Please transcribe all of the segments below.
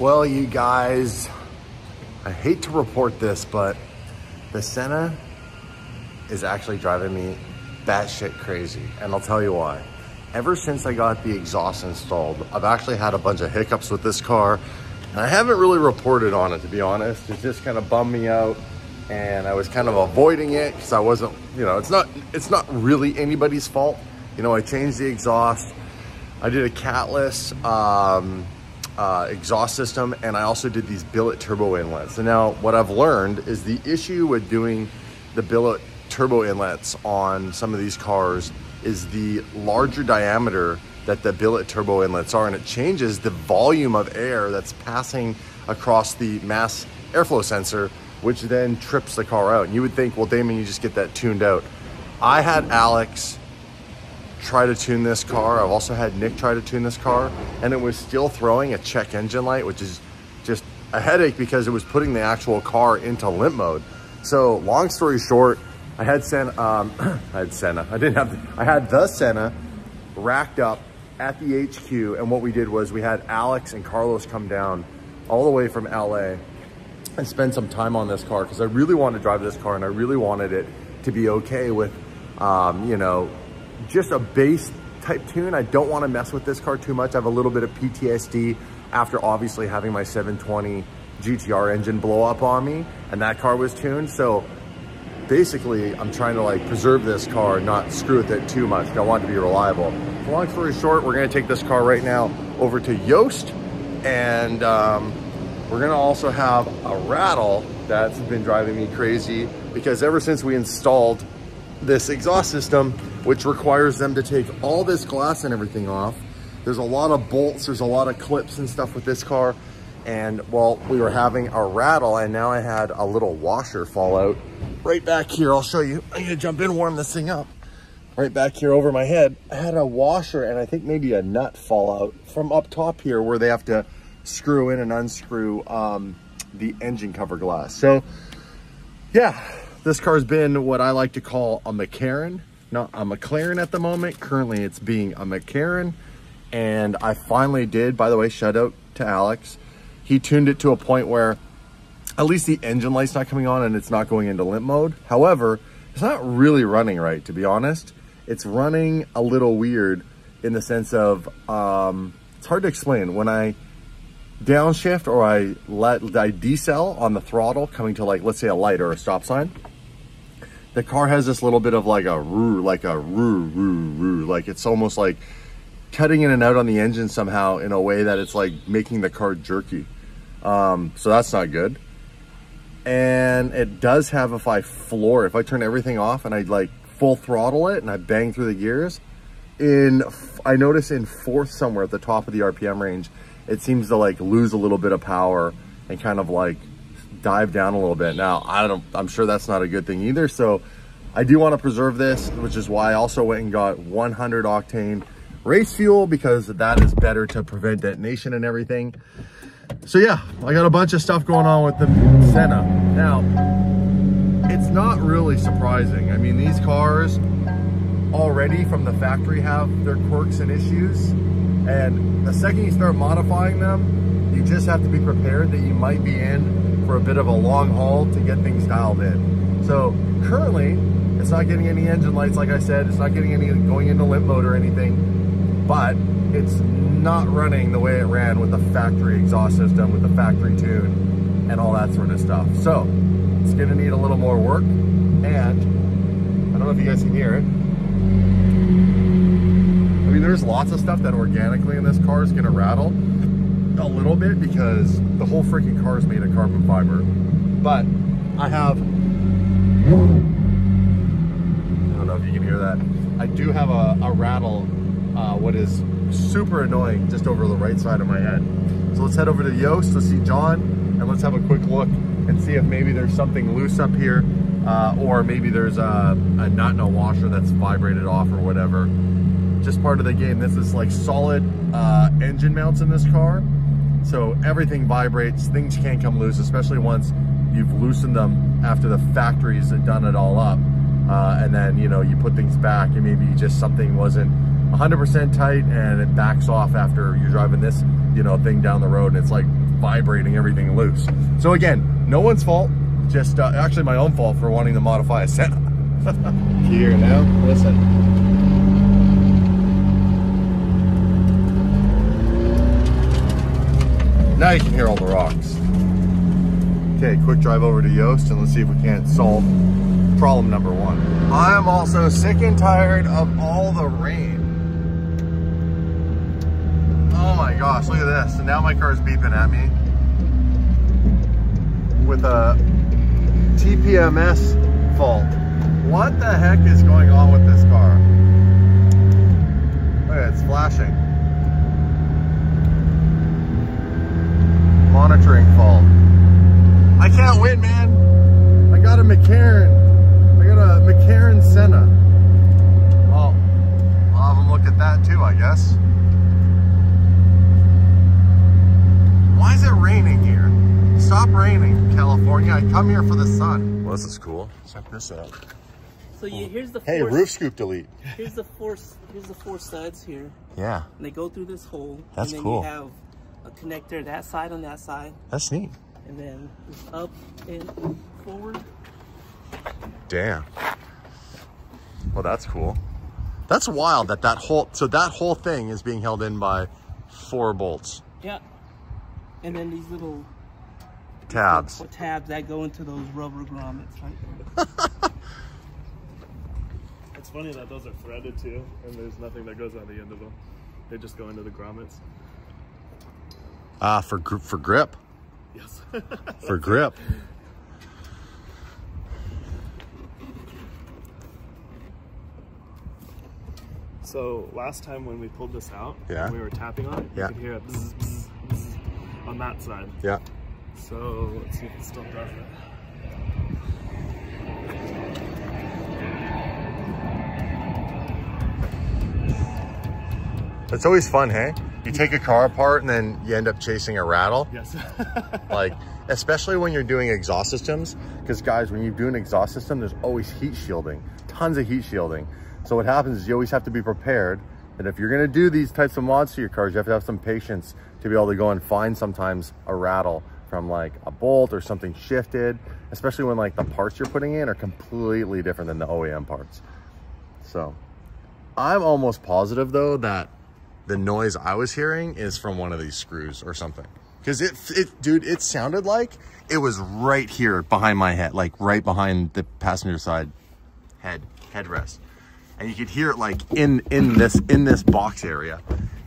Well, you guys, I hate to report this, but the Senna is actually driving me batshit crazy. And I'll tell you why. Ever since I got the exhaust installed, I've actually had a bunch of hiccups with this car. And I haven't really reported on it, to be honest. It just kind of bummed me out. And I was kind of avoiding it because I wasn't, you know, it's not, it's not really anybody's fault. You know, I changed the exhaust. I did a catless, um, uh, exhaust system and I also did these billet turbo inlets. And now what I've learned is the issue with doing the billet turbo inlets on some of these cars is the larger diameter that the billet turbo inlets are and it changes the volume of air that's passing across the mass airflow sensor which then trips the car out. And you would think, well, Damon, you just get that tuned out. I had Alex try to tune this car. I've also had Nick try to tune this car and it was still throwing a check engine light, which is just a headache because it was putting the actual car into limp mode. So long story short, I had Senna, um, I had Senna, I didn't have, the, I had the Senna racked up at the HQ. And what we did was we had Alex and Carlos come down all the way from LA and spend some time on this car because I really wanted to drive this car and I really wanted it to be okay with, um, you know, just a base type tune. I don't want to mess with this car too much. I have a little bit of PTSD after obviously having my 720 GTR engine blow up on me and that car was tuned. So basically I'm trying to like preserve this car, not screw with it too much. I want it to be reliable. Long story short, we're gonna take this car right now over to Yoast and um, we're gonna also have a rattle that's been driving me crazy because ever since we installed this exhaust system, which requires them to take all this glass and everything off. There's a lot of bolts, there's a lot of clips and stuff with this car. And well, we were having a rattle and now I had a little washer fall out right back here. I'll show you. I'm gonna jump in, warm this thing up. Right back here over my head, I had a washer and I think maybe a nut fall out from up top here where they have to screw in and unscrew um, the engine cover glass. So yeah, this car's been what I like to call a McKaren not a McLaren at the moment. Currently it's being a McKaren. And I finally did, by the way, shout out to Alex. He tuned it to a point where at least the engine light's not coming on and it's not going into limp mode. However, it's not really running right, to be honest. It's running a little weird in the sense of, um, it's hard to explain. When I downshift or I let I decel on the throttle coming to like, let's say a light or a stop sign, the car has this little bit of like a roo, like a roo, roo, roo. Like it's almost like cutting in and out on the engine somehow in a way that it's like making the car jerky. Um, so that's not good. And it does have if I floor, if I turn everything off and I like full throttle it and I bang through the gears, in I notice in fourth somewhere at the top of the RPM range, it seems to like lose a little bit of power and kind of like dive down a little bit. Now, I don't, I'm sure that's not a good thing either. So I do want to preserve this, which is why I also went and got 100 octane race fuel because that is better to prevent detonation and everything. So yeah, I got a bunch of stuff going on with the Senna. Now, it's not really surprising. I mean, these cars already from the factory have their quirks and issues. And the second you start modifying them, you just have to be prepared that you might be in for a bit of a long haul to get things dialed in. So currently, it's not getting any engine lights, like I said. It's not getting any going into limp mode or anything, but it's not running the way it ran with the factory exhaust system, with the factory tune, and all that sort of stuff. So it's gonna need a little more work, and I don't know if you guys can hear it. I mean, there's lots of stuff that organically in this car is gonna rattle, a little bit because the whole freaking car is made of carbon fiber. But I have, I don't know if you can hear that. I do have a, a rattle, uh, what is super annoying just over the right side of my head. So let's head over to Yost to see John and let's have a quick look and see if maybe there's something loose up here uh, or maybe there's a, a nut and a washer that's vibrated off or whatever. Just part of the game. This is like solid uh, engine mounts in this car. So everything vibrates, things can't come loose, especially once you've loosened them after the factories factory's done it all up. Uh, and then, you know, you put things back and maybe just something wasn't 100% tight and it backs off after you're driving this you know, thing down the road and it's like vibrating everything loose. So again, no one's fault, just uh, actually my own fault for wanting to modify a Senna. Here now, listen. Now you can hear all the rocks. Okay, quick drive over to Yoast and let's see if we can't solve problem number one. I am also sick and tired of all the rain. Oh my gosh, look at this. And now my car is beeping at me with a TPMS fault. What the heck is going on with this car? Look it's flashing. Monitoring fault. I can't win, man. I got a McLaren. I got a McLaren Senna. Well, I'll have them look at that too, I guess. Why is it raining here? Stop raining, California. I come here for the sun. Well, this is cool. Check this out. So you, here's the Hey, four, roof scoop delete. Here's the four. Here's the four studs here, Yeah, and they go through this hole. That's and then cool. You have a connector that side on that side, that's neat. and then up and forward. Damn. Well, that's cool. That's wild that that whole, so that whole thing is being held in by four bolts, Yeah. And then these little tabs. tabs that go into those rubber grommets right there. It's funny that those are threaded too, and there's nothing that goes on the end of them. They just go into the grommets. Ah, for, for grip, Yes. for grip. so last time when we pulled this out, Yeah. we were tapping on it. Yeah. You could hear it bzz, bzz, bzz on that side. Yeah. So let's see if it still does it. It's always fun, hey? You take a car apart and then you end up chasing a rattle. Yes. Like, especially when you're doing exhaust systems, because guys, when you do an exhaust system, there's always heat shielding, tons of heat shielding. So what happens is you always have to be prepared that if you're gonna do these types of mods to your cars, you have to have some patience to be able to go and find sometimes a rattle from like a bolt or something shifted, especially when like the parts you're putting in are completely different than the OEM parts. So I'm almost positive though that the noise I was hearing is from one of these screws or something. Cause it, it, dude, it sounded like it was right here behind my head, like right behind the passenger side head, headrest. And you could hear it like in, in this, in this box area.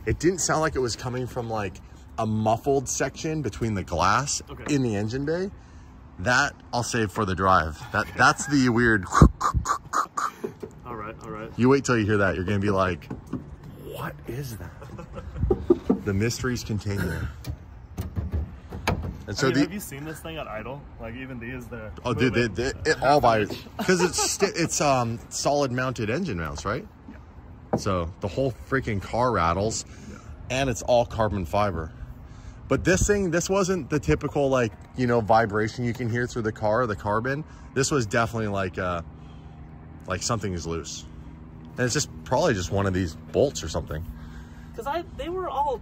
It didn't sound like it was coming from like a muffled section between the glass Okay. in the engine bay. That I'll save for the drive. That, that's the weird, all right, all right. you wait till you hear that. You're gonna be like, what is that? the mysteries continue. And so I mean, the have you seen this thing at idle? Like even these, they're oh, dude, they, moving they, it all half by because it's it's um solid mounted engine mounts, right? Yeah. So the whole freaking car rattles, and it's all carbon fiber. But this thing, this wasn't the typical like you know vibration you can hear through the car, the carbon. This was definitely like uh like something is loose, and it's just probably just one of these bolts or something. Cause I they were all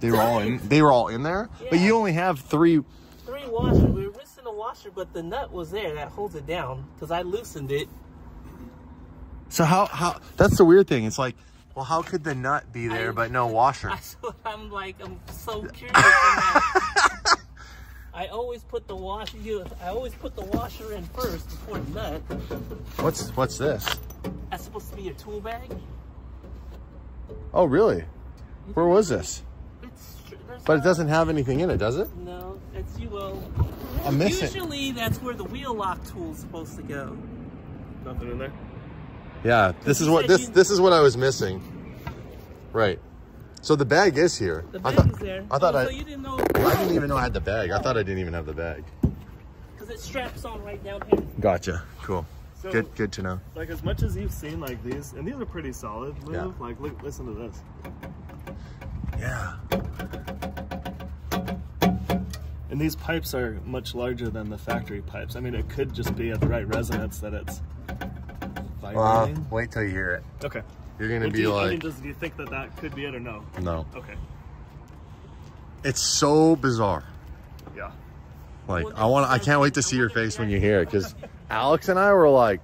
They were all in. They were all in there, but you only have three. three washers. We were missing a washer, but the nut was there that holds it down. Cause I loosened it. So how how? That's the weird thing. It's like, well, how could the nut be there I- but no washer? That's I'm like. I'm so curious. on that. I always put the washer. You, I always put the washer in first before the nut. What's what's this? That's supposed to be your tool bag. Oh, really? Where was this? But it doesn't have anything in it, does it? No, it's you. Well, I'm missing. usually that's where the wheel lock tool is supposed to go. Nothing in there. Yeah. This is what this you- this is what I was missing. Right. So the bag is here. The I bag thought is there. I thought oh, I So you didn't know I didn't even know I had the bag. I thought I didn't even have the bag. because it straps on right down here. Gotcha. Cool. So, Good good to know. like as much as you've seen like these, and these are pretty solid. Move. Yeah. Like look, listen to this. Yeah. And these pipes are much larger than the factory pipes. I mean, it could just be at the right resonance that it's Well, vibrating. wait till you hear it. okay. You're gonna Well, do be you, I like, mean, does, do you think that that could be it or no? no. Okay. It's so bizarre. Yeah. Like I want, I can't wait to see your face when you hear it because Alex and I were like,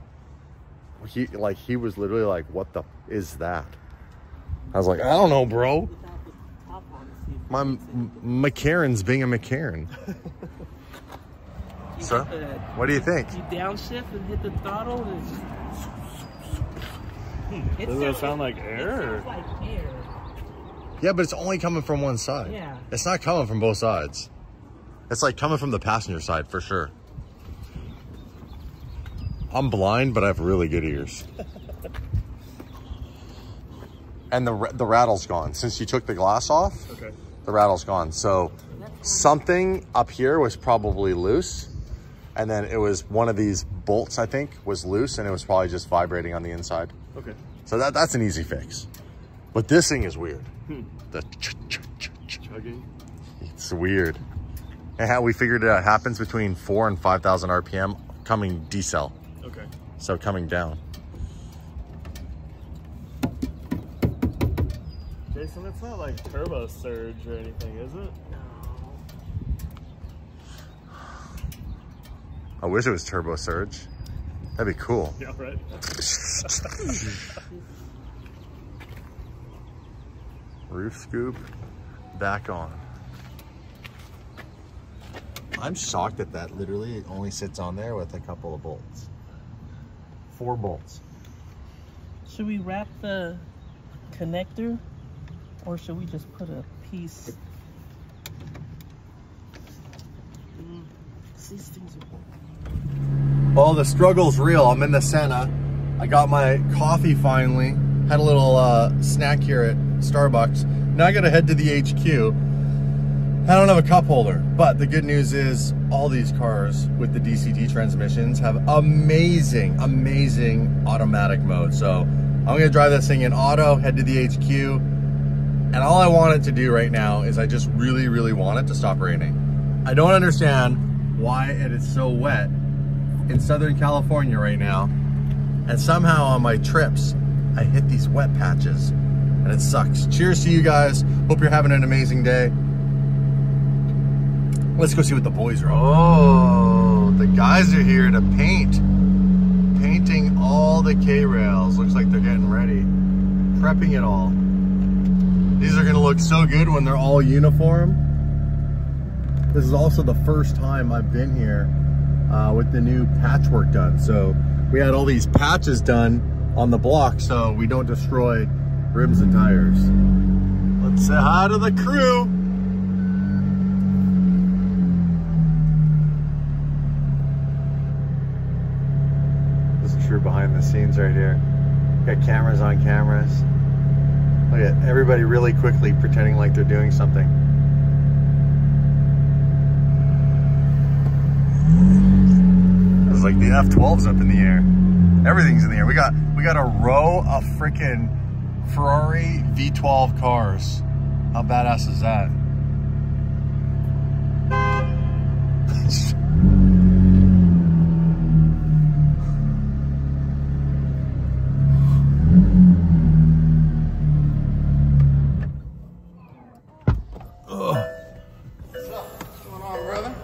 he like he was literally like, "What the is that?" I was like, "I don't know, bro." Without the top on to see if My it McKaren's being a McKaren. it- So, what do you think? You downshift and hit the throttle. And it Does it sound like it air? sounds like air. Yeah, but it's only coming from one side. Yeah. It's not coming from both sides. It's like coming from the passenger side for sure. I'm blind, but I have really good ears. and the the rattle's gone since you took the glass off. Okay. The rattle's gone. So something up here was probably loose, and then it was one of these bolts. I think was loose, and it was probably just vibrating on the inside. Okay. So that that's an easy fix. But this thing is weird. Hmm. The ch- ch- ch- ch- Chugging. it's weird. And how we figured it out happens between four and 5,000 RPM coming decel. Okay. So coming down. Jason, it's not like turbo surge or anything, is it? No. I wish it was turbo surge. That'd be cool. Yeah, right. Roof scoop back on. I'm shocked that that literally only sits on there with a couple of bolts. Four bolts. Should we wrap the connector, or should we just put a piece? Mm, These things are Well, the struggle's real. I'm in the Senna. I got my coffee finally. Had a little uh, snack here at Starbucks. Now I gotta head to the HQ. I don't have a cup holder, but the good news is all these cars with the DCT transmissions have amazing, amazing automatic mode. So I'm gonna drive this thing in auto, head to the HQ, and all I want it to do right now is I just really, really want it to stop raining. I don't understand why it is so wet in Southern California right now. And somehow on my trips, I hit these wet patches and it sucks. Cheers to you guys. Hope you're having an amazing day. Let's go see what the boys are Oh, the guys are here to paint. Painting all the K-rails. Looks like they're getting ready. Prepping it all. These are gonna look so good when they're all uniform. This is also the first time I've been here uh, with the new patchwork done. So we had all these patches done on the block so we don't destroy rims and tires. Let's say hi to the crew. This is true behind the scenes right here. Got cameras on cameras. Look at everybody really quickly pretending like they're doing something. Like the F12's up in the air. Everything's in the air. We got we got a row of freaking Ferrari V12 cars. How badass is that?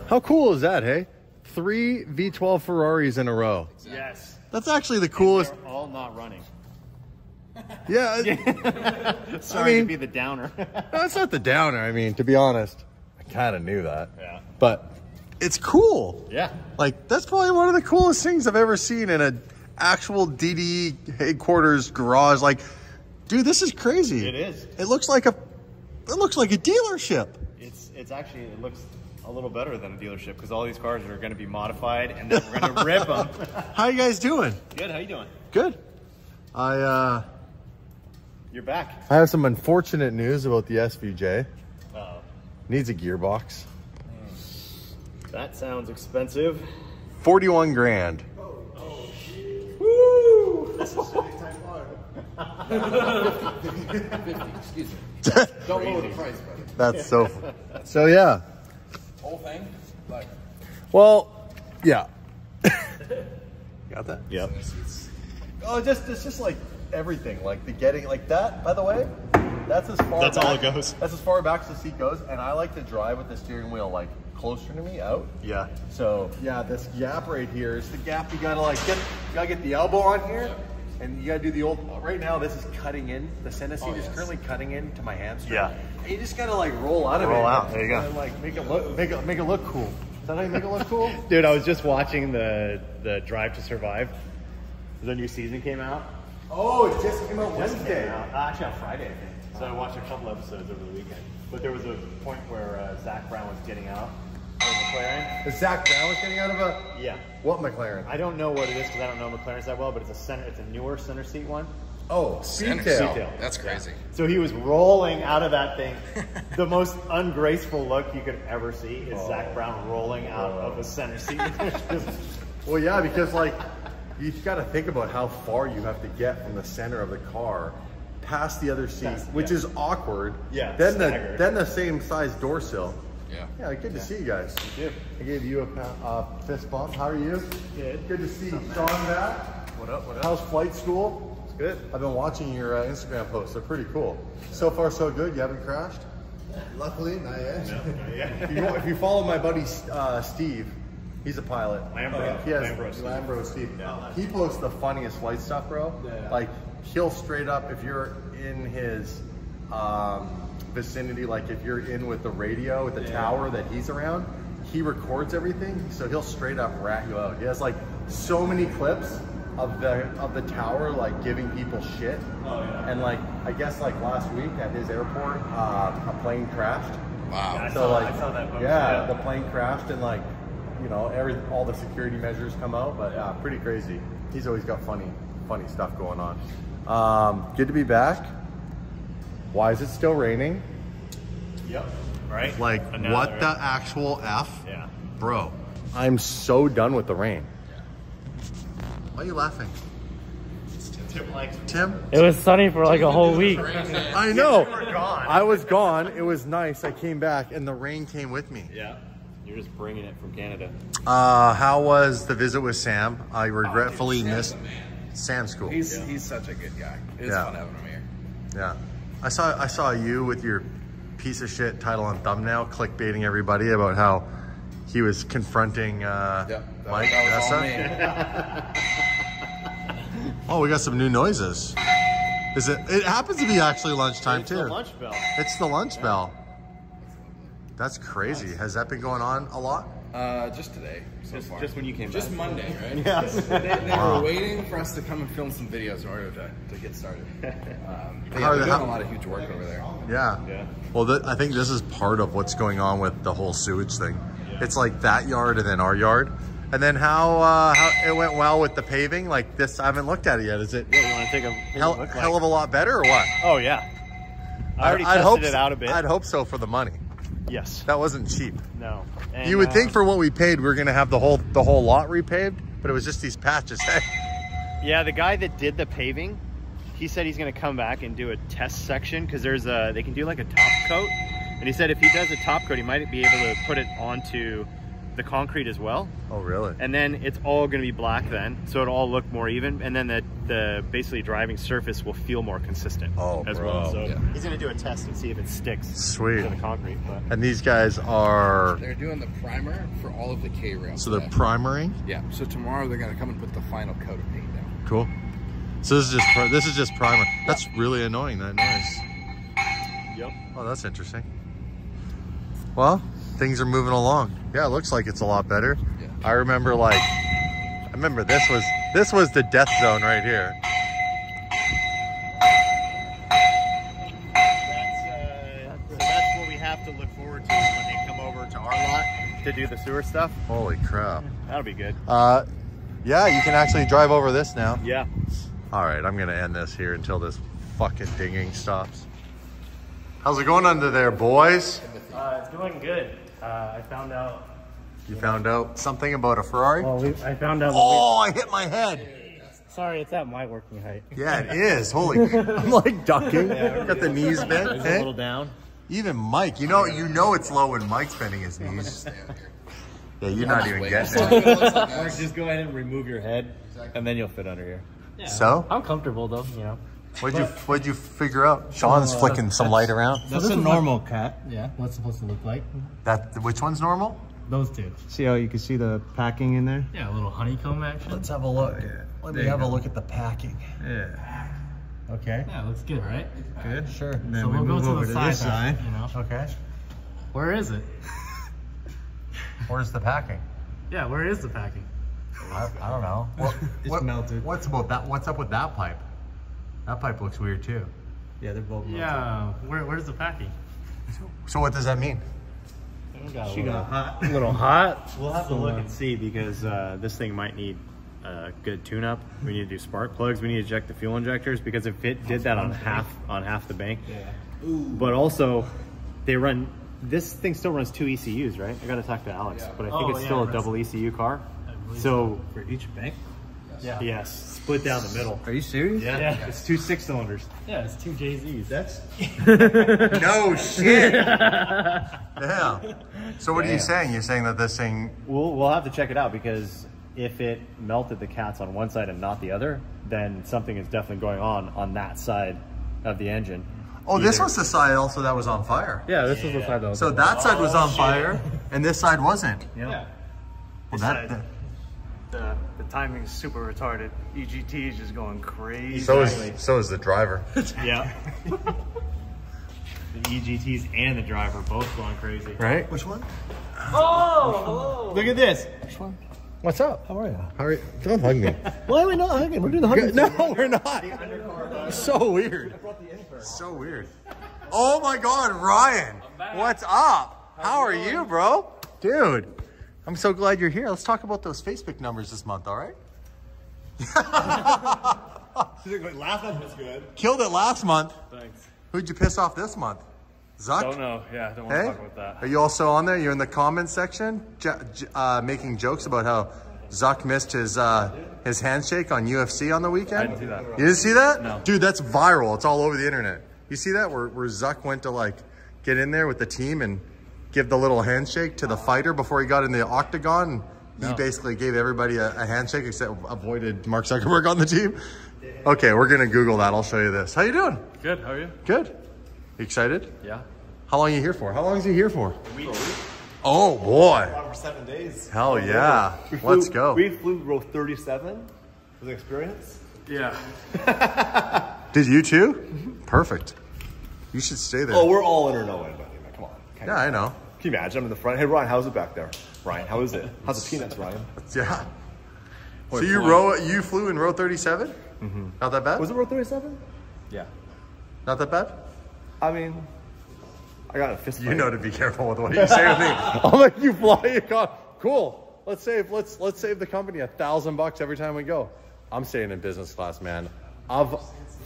How cool is that, hey? Three V12 Ferraris in a row. Yes. That's actually the coolest. all not running. Yeah, Sorry mean- to be the downer. that's not the downer. I mean, to be honest, I kind of knew that. yeah. But it's cool. Yeah. Like that's probably one of the coolest things I've ever seen in a actual DDE headquarters garage. Like, dude, this is crazy. It is. It looks like a. It looks like a dealership. It's it's actually it looks a little better than a dealership because all these cars are going to be modified and then we're going to rip them. How you guys doing? Good. How you doing? Good. I uh, You're back. I have some unfortunate news about the SVJ. Uh-oh. Needs a gearbox. That sounds expensive. Forty-one grand. Excuse me. Don't lower the price, buddy. That's so. So yeah. Whole thing? Like, Well, yeah. Got that? Yep. Oh, just it's just like everything, like the getting like that. By the way, that's as far. That's all it goes. That's as far back as the seat goes, and I like to drive with the steering wheel like closer to me out. Yeah. So yeah, this gap right here is the gap you gotta like get. You gotta get the elbow on here, and you gotta do the old. Right now, this is cutting in. The center seat oh, is currently cutting into my hamstring. Yeah. You just gotta like roll out of it. Roll out, there you go. And, like make it look, make it, make it look cool. Is that how you make it look cool? Dude, I was just watching the the Drive to Survive. The new season came out. Oh, it just came out Wednesday. Uh, actually, on Friday, I think. So I watched a couple episodes over the weekend. But there was a point where uh, Zak Brown was getting out McLaren. Is Zak Brown was getting out of a Yeah. what McLaren? I don't know what it is because I don't know McLaren's that well, but it's a center. It's a newer center seat one. Oh, Center Speedtail. seat. That's crazy. So he was rolling out of that thing. the most ungraceful look you could ever see is Zak Brown rolling out of a center seat. Well, yeah, because like you've got to think about how far you have to get from the center of the car past the other seat, Past- which yeah. is awkward. Yeah, Then the then the same size door sill. Yeah. Yeah, good to see you guys. too. I gave you a uh, fist bump. How are you? Good. Good to see Sean back. what up? What up? How's flight school? It's good. I've been watching your uh, Instagram posts. They're pretty cool. So far, so good. You haven't crashed. Luckily, not yet. If you, if you follow my buddy uh, Steve, he's a pilot. Lambro. He has Lambro Steve. Lambro Steve. He posts the funniest flight stuff, bro. Like he'll straight up if you're in his um, vicinity, like if you're in with the radio with the tower that he's around, he records everything. So he'll straight up rat you out. He has like so many clips of the of the tower like giving people shit. And like I guess like last week at his airport, uh, a plane crashed. Wow. I So saw- like, I saw that post, yeah, yeah. the plane crashed and like, you know, every all the security measures come out, but yeah, pretty crazy. He's always got funny, funny stuff going on. Um, good to be back. Why is it still raining? Yep. Right? Like, Another- what the actual f, Yeah. bro? I'm so done with the rain. Why are you laughing, Tim likes Tim? It was sunny for like a whole week. I know. you were gone. I was gone. It was nice. I came back, and the rain came with me. Yeah. You're just bringing it from Canada. Uh, how was the visit with Sam? I regretfully missed Sam's school. He's he's such a good guy. It's Yeah. fun having him here. Yeah, I saw I saw you with your piece of shit title and thumbnail, clickbaiting everybody about how he was confronting uh, Yep. That, Mike. that was all Nessa. Oh, we got some new noises. Is it? It happens to be actually lunchtime It's too. the lunch bell. It's the lunch bell. That's crazy. Has that been going on a lot? Uh, just today. So Just, far. just when you came Just back. Monday, right? Yeah. they, they Wow. were waiting for us to come and film some videos in order to, to get started. Um, but How they're the- doing a lot of huge work over there. Yeah. Yeah. Well, th- I think this is part of what's going on with the whole sewage thing. It's like that yard and then our yard. And then how, uh, how it went well with the paving. Like this, I haven't looked at it yet. Is it Yeah, you want to take a hell, look hell of a lot better or what? Oh yeah. I already I'd tested hope it out a bit. I'd hope so for the money. yes. That wasn't cheap. No. And, you would uh, think for what we paid, we were gonna have the whole the whole lot repaved, but it was just these patches. Yeah, the guy that did the paving, he said he's going to come back and do a test section because there's a they can do like a top coat, and he said if he does a top coat, he might be able to put it onto the concrete as well, oh, really? and then it's all going to be black then, so it'll all look more even, and then the the basically driving surface will feel more consistent Oh, as bro. well. So Yeah. he's going to do a test and see if it sticks Sweet. to the concrete. But And these guys are They're doing the primer for all of the K rails. so they're primering. yeah. So tomorrow they're gonna come and put the final coat of paint down. Cool. So this is just pri- this is just primer. That's really annoying. That noise. yep. Oh, that's interesting. Well, things are moving along. Yeah, it looks like it's a lot better. Yeah. I remember like I remember this was this was the death zone right here. That's, uh, so that's what we have to look forward to when they come over to our lot to do the sewer stuff. Holy crap. That'll be good. Uh yeah, you can actually drive over this now. Yeah. All right, I'm gonna end this here until this fucking dinging stops. How's it going under there, boys? Uh, it's going good. Uh, I found out. You found out something about a Ferrari? Well, we, I found out. Oh, I hit my head. Sorry, it's at my working height. Yeah, it is. Holy, I'm like ducking. Got the knees bent. It's eh? a little down. Even Mike, you know, you know it's low when Mike's bending his knees. Yeah, you're not even getting it. Just go ahead and remove your head, and then you'll fit under here. Yeah, So? I'm comfortable though. You know. What'd you What'd you figure out? Sean's oh, flicking some light around. That's a normal cat. Yeah. What's supposed to look like? That which one's normal? Those two. See how you can see the packing in there? Yeah, a little honeycomb action. Let's have a look. Let me have a look at the packing. Yeah. Okay. Yeah, looks good, right? Good. Sure. And then so we we'll go move to over the to side. this side. You know. Okay. Where is it? Where's the packing? Yeah, where is the packing? I, I don't know. What, It's what- melted. What's about that? What's up with that pipe? That pipe looks weird too. Yeah, they're both Yeah. Where, where's the packing? So what does that mean? She got hot. A little hot. We'll have to look and see because uh, this thing might need a good tune-up. We need to do spark plugs. We need to eject the fuel injectors because if it did that on half on half the bank, yeah. but also they run. This thing still runs two ECUs, right? I got to talk to Alex, but I think Oh, it's yeah, still it a double ECU car. believe So For each bank? Yeah. yes, split down the middle. Are you serious? Yeah, Yeah. it's two six cylinders. Yeah, it's two JZs. That's No shit. yeah. So what are you saying? You're saying that this thing? We'll we'll have to check it out because if it melted the cats on one side and not the other, then something is definitely going on on that side of the engine. Oh, this was the side also that was on fire. Yeah, this was the side that was. On fire. So that side was on oh, fire, and this side wasn't. yeah. Well, that, side. The the timing's super retarded. EGT is just going crazy. so is so is the driver. Yeah. the EGTs and the driver both going crazy. Right? Which one? Oh, hello. Look at this. Which one? What's up? How are you? How are you? Don't hug me. Why are we not hugging? We're doing the hugging. no, we're not. So weird. So weird. Oh my God, Ryan. What's up? How are you, bro? Dude, I'm so glad you're here. Let's talk about those Facebook numbers this month, all right? Last one was good. Killed it last month. Thanks. Who'd you piss off this month? Zuck? Don't know. Yeah, don't want Hey? to talk about that. Are you also on there? You're in the comments section, j- j- uh, making jokes about how Zuck missed his uh, his handshake on UFC on the weekend. I didn't see that. You didn't see that? No. Dude, that's viral. It's all over the internet. You see that where where Zuck went to like get in there with the team and give the little handshake to the uh-huh. fighter before he got in the octagon. He No. basically gave everybody a, a handshake except avoided Mark Zuckerberg on the team. Okay, we're gonna Google that. I'll show you this. How you doing? Good. How are you? Good. You excited? Yeah. How long are you here for? How long is he here for? A week. Oh boy. for seven days. Hell yeah. Let's go. We flew row 37. It was an experience. Yeah. Did you too? Perfect. You should stay there. Oh, we're all in or no in, yeah, I know. Can you imagine? I'm in the front. Hey, Ryan, how's it back there? Ryan, how is it? How's the peanuts, Ryan? Yeah. So you row you flew in row 37? Mm-hmm. Not that bad? Was it row 37? Yeah. Not that bad? I mean, I got a fist You fight. know to be careful with what you say with me. I'm like, you fly, you go, cool. Let's save let's let's save the company a thousand bucks every time we go. I'm staying in business class, man. I've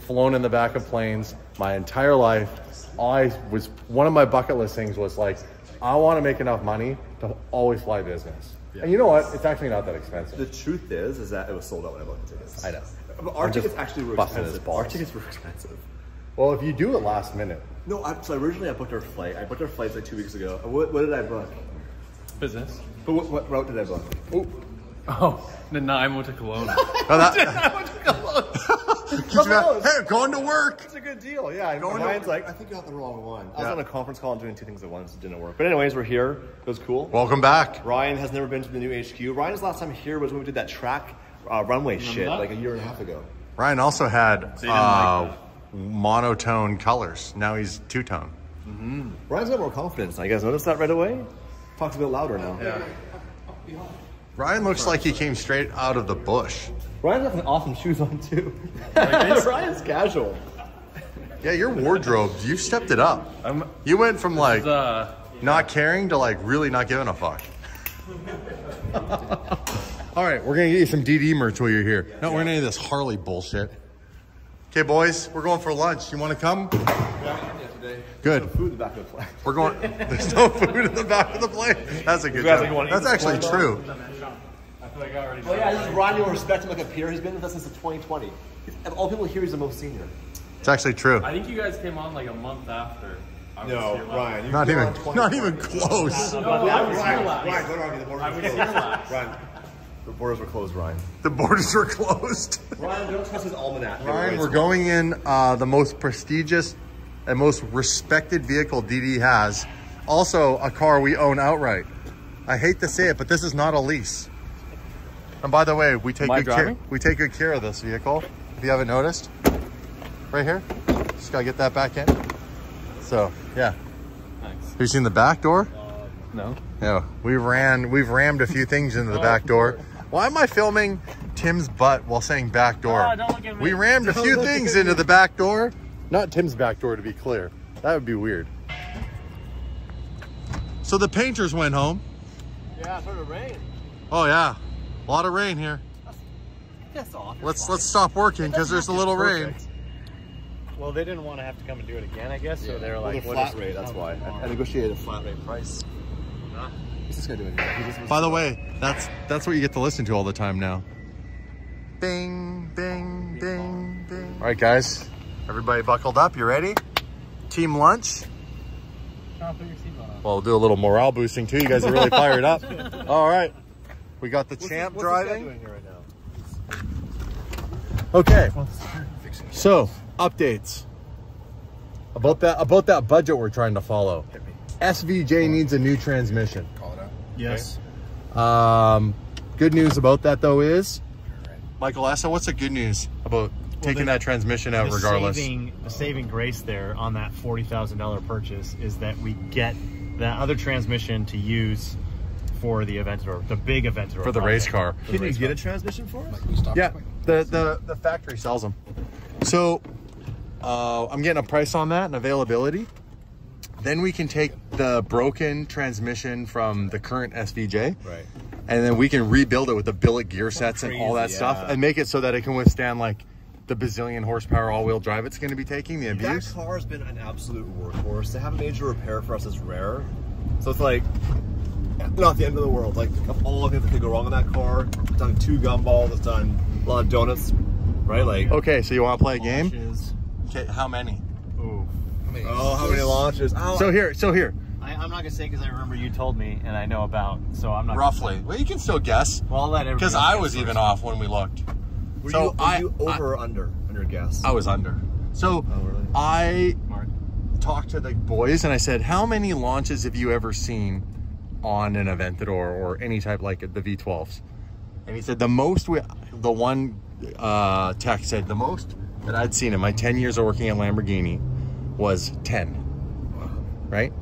flown in the back of planes my entire life. All I was one of my bucket list things was like, I want to make enough money to always fly business. And you know what? It's actually not that expensive. The truth is, is that it was sold out when I bought the tickets. I know. But Our I'm tickets actually were expensive. Our tickets were expensive. Well, if you do it last minute, No, I, so originally I booked our flight. I booked our flights like two weeks ago. What, what did I book? Business. But what, what route did I book? Oh, Nanaimo to Kelowna. Oh, that, hey, going to work. It's a good deal, yeah. And Going to- Ryan's like, I think you got the wrong one. I was Yeah. on a conference call and doing two things at once. It didn't work. But anyways, we're here. It was cool. Welcome back. Ryan has never been to the new HQ. Ryan's last time here was when we did that track uh, runway shit that? like a year and a half ago. Ryan also had didn't uh, like monotone colors. Now he's two tone. Ryan's got more confidence. now. You guys notice that right away? Talks a bit louder now. yeah. Ryan looks like he came straight out of the bush. Ryan's got some awesome shoes on too. Ryan's casual. Yeah, your wardrobe, you stepped it up. I'm. You went from like Uh, not caring to like really not giving a fuck. All right, we're gonna get you some DD merch while you're here. Not wearing any of this Harley bullshit. Okay, boys, we're going for lunch. You want to come? Good. Food in the back of the plane. We're going. There's no food in the back of the plane. That's a good guys joke. like, That's actually true. I feel like I already. Oh yeah, this is Ryan. You'll respect him like a peer. He's been with us since 2020. Of all people here, he's the most senior. It's actually true. I think you guys came on like a month after. I was here last. Not even, not even close. No, I was here last. go to the board. I was here last. Ryan. The borders were closed, Ryan. The borders were closed. Ryan, don't trust his almanac. They Ryan, we're going in uh, the most prestigious and most respected vehicle DD has. Also, a car we own outright. I hate to say it, but this is not a lease. And by the way, we take good care. We take good care of this vehicle. If you haven't noticed, right here, just gotta get that back in. So yeah. Have you seen the back door? Uh, no. Yeah, we ran, we've rammed a few things into the back oh. door. Why am I filming Tim's butt while saying back door? Oh, don't look at me. We rammed a few things into the back door. Not Tim's back door, to be clear. That would be weird. So the painters went home. Yeah, it started to rain. Oh yeah, a lot of rain here. That's off. Let's let's stop working because there's a little rain. Well, they didn't want to have to come and do it again, I guess. So they were like, Well, what flat is- rate, that's oh, why. I, I negotiated a flat rate price. What's this guy doing here? He just- By the way, that's that's what you get to listen to all the time now. Bing, bing, bing, bing. All right, guys, everybody buckled up. You ready? Team lunch. Put your. Well, we'll do a little morale boosting too. You guys are really fired up. All right, we got the What's champ this, what's this guy driving. doing here right now? Okay. So, updates about that about that budget we're trying to follow. SVJ needs a new transmission. Call it out. Yes. Um, good news about that though is, Michael Essa, what's the good news about taking that transmission out the regardless? Saving, the saving grace there on that forty thousand dollar purchase is that we get that other transmission to use for the Aventador, the big Aventador For the race car. Can you get a transmission for us? Stop Yeah, the, the, the factory sells them. So uh, I'm getting a price on that and availability. Then we can take the broken transmission from the current SVJ. Right. And then we can rebuild it with the billet gear sets and all that Crazy, stuff and make it so that it can withstand like the bazillion horsepower all-wheel drive it's going to be taking, the abuse. That abuse. car's been an absolute workhorse. To have a major repair for us is rare. So it's like not the end of the world. Like of all the things that could go wrong in that car, it's done two gumballs, it's done a lot of donuts, right? Like Okay, so you want to play a game? Launches. Okay, how many? Ooh. I mean, oh, how many launches? Oh, So here, so here, I, I'm not gonna say because I remember you told me and I know about, so I'm not. roughly. Well, you can still guess Well, I'll let everybody. because I guess was even off when we looked. Were so you, were I- you over or under on your guess? I was under. So Oh, really? I Mark. talked to the boys and I said, "How many launches have you ever seen on an Aventador or any type like the V12s?" And he said the most. We, the one uh, tech said the most that I'd seen in my 10 years of working at Lamborghini was 10. Right?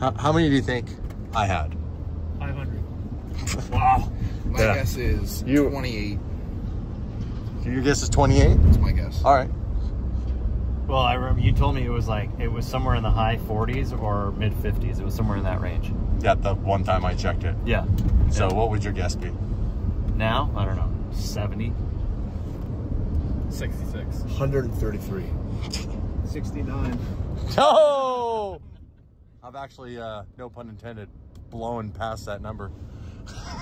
How, how many do you think I had? 500. Wow. my Yeah. guess is You- 28. Your guess is 28. That's my guess. All right. Well, I remember you told me it was like it was somewhere in the high 40s or mid 50s. It was somewhere in that range. Yeah, the one time I checked it. Yeah. So Yeah. what would your guess be? Now I don't know, 70. 66. 133. 69. No! I've actually, uh, no pun intended, blown past that number.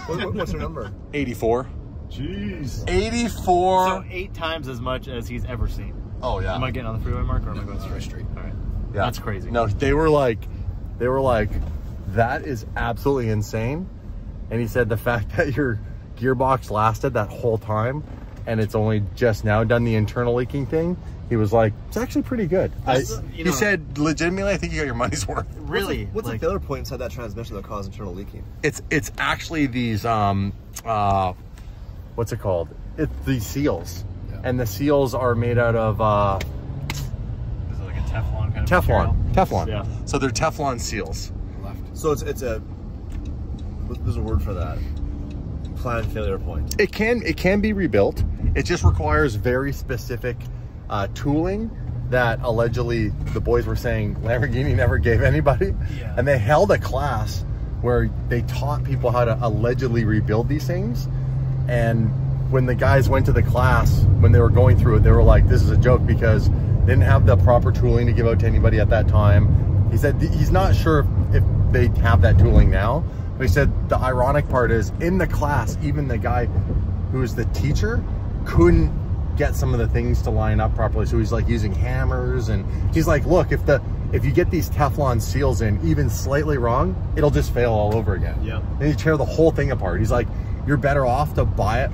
What, what- what's your number? 84. Jeez. 84. So eight times as much as he's ever seen. oh yeah. Am I getting on the freeway, Mark, or am I going straight? straight. All right. yeah. That's crazy. No, they were like, they were like, that is absolutely insane. And he said the fact that your gearbox lasted that whole time and it's only just now done the internal leaking thing, he was like, it's actually pretty good. I, That's, you he know- said, legitimately, I think you got your money's worth. Really? What's like, the failure point inside that transmission that caused internal leaking? It's it's actually these um uh what's it called? It's the seals. Yeah. And the seals are made out of uh Is it like a Teflon kind of Teflon. material? Teflon. Yeah. So they're Teflon seals. Left. So it's it's a there's a word for that. Planned failure point. It can it can be rebuilt. It just requires very specific uh, tooling that allegedly the boys were saying Lamborghini never gave anybody. Yeah. And they held a class where they taught people how to allegedly rebuild these things. And when the guys went to the class, when they were going through it, they were like, this is a joke because they didn't have the proper tooling to give out to anybody at that time. He said he's not sure if they have that tooling now. But he said the ironic part is in the class, even the guy who was the teacher couldn't get some of the things to line up properly. So he's like using hammers and he's like, look, if the if you get these Teflon seals in even slightly wrong, it'll just fail all over again. Yeah. And you tear the whole thing apart. He's like, you're better off to buy it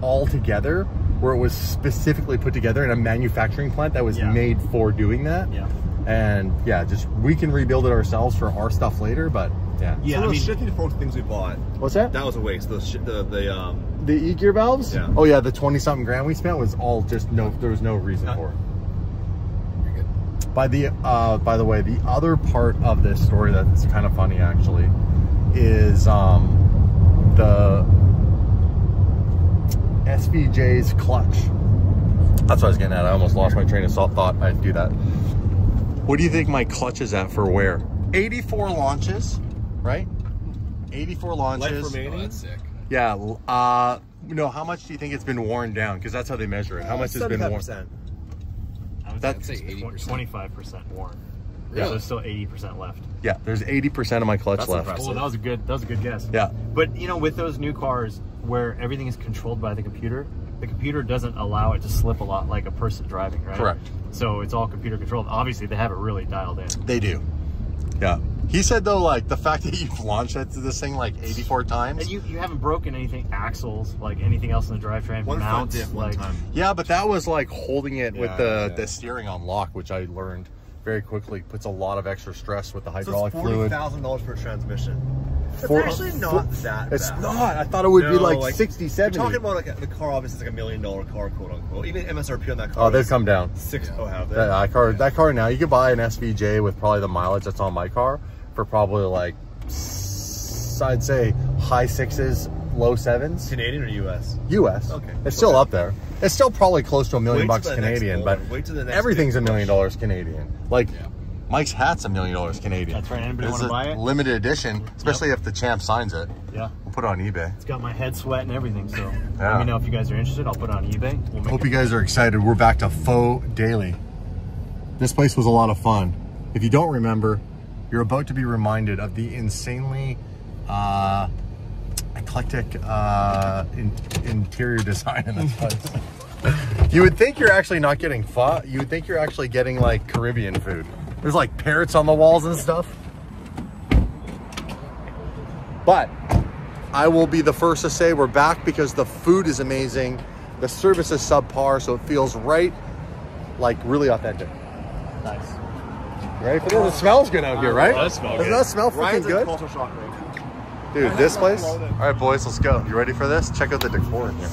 all together where it was specifically put together in a manufacturing plant that was Yeah. made for doing that. Yeah. And yeah, just we can rebuild it ourselves for our stuff later, but yeah. Yeah, Some I of mean, those shifting forks things we bought, What's that? that was a waste. Those shit, the the um. The E gear valves? Yeah. Oh yeah, the 20 something grand we spent was all just no there was no reason Uh, for it. You're good. By the uh by the way, the other part of this story that's kind of funny actually is um the SVJ's clutch. That's what I was getting at. I almost lost my train of thought thought I'd do that. What do you think my clutch is at for wear? 84 launches, right? 84 Life launches. Oh, remaining. that's sick. Yeah. l- Uh, no, how much do you think it's been worn down? Because that's how they measure it. How much has been worn? 75%. I would That's- I'd say 80%. twenty-five percent worn. Yeah. So there's still eighty percent left. Yeah, there's 80% of my clutch That's left. impressive. Well, that was a good. That was a good guess. Yeah. But you know, with those new cars where everything is controlled by the computer, the computer doesn't allow it to slip a lot like a person driving, right? Correct. So it's all computer controlled. Obviously, they have it really dialed in. They do. Yeah. He said though, like the fact that you've launched that to this thing like 84 times. And you, you haven't broken anything, axles, like anything else in the drivetrain, One mounts, diff one like time. yeah, but that was like holding it with Yeah, the yeah. the steering on lock, which I learned very quickly puts a lot of extra stress with the So hydraulic forty fluid. thousand dollars for a transmission. It's For- actually for- not that. It's bad. not. I thought it would be No, like, 60, 70. You're talking about like the car, obviously, is like a million dollar car, quote unquote. Even MSRP on that car. oh, they've come down. Six. Oh, have they? That, that car, that car now, you could buy an SVJ with probably the mileage that's on my car for probably like, I'd say high sixes, low sevens. Canadian or US? US. Okay. It's still up there. It's still probably close to a million Wait bucks Canadian, but Wait till the next everything's a million dollars Canadian. Like Yeah. Mike's hat's a million dollars Canadian. That's right. Anybody It's wanna buy it? Limited edition, especially if the champ signs it. yeah. We'll put it on eBay. It's got my head sweat and everything. So Yeah. let me know if you guys are interested. I'll put it on eBay. We'll Hope it- you guys are excited. We're back to Pho Daily. This place was a lot of fun. If you don't remember, you're about to be reminded of the insanely uh, eclectic uh, in, interior design in this place. you would think you're actually not getting pho. You would think you're actually getting like Caribbean food. There's like parrots on the walls and stuff. But I will be the first to say we're back because the food is amazing. The service is subpar, so it feels right, like really authentic. Nice. Ready for this? It smells good out here, right? does smell Doesn't good. that smell freaking Ryan's a good? Culture shock right Dude, this place? All right, boys, let's go. You ready for this? Check out the decor in here.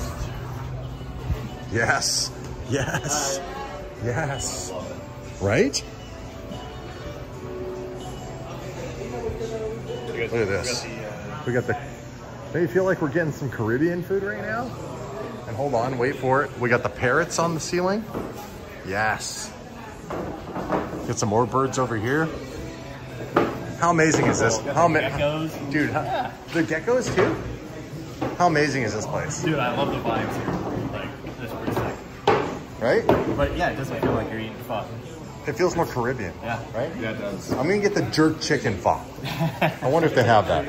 Yes. Yes. Yes. Right? Look at this. We got the. Don't you feel like we're getting some Caribbean food right now? And hold on, wait for it. We got the parrots on the ceiling. Yes. Get some more birds over here. How amazing is this? How ma- Geckos. Dude, how, the geckos too? How amazing is this place? Dude, I love the vibes here. Like, that's pretty sick. Right? But yeah, it doesn't feel like you're eating pho. It feels more Caribbean. Yeah. Right? Yeah, it does. I'm gonna get the jerk chicken pho. I wonder if they have that.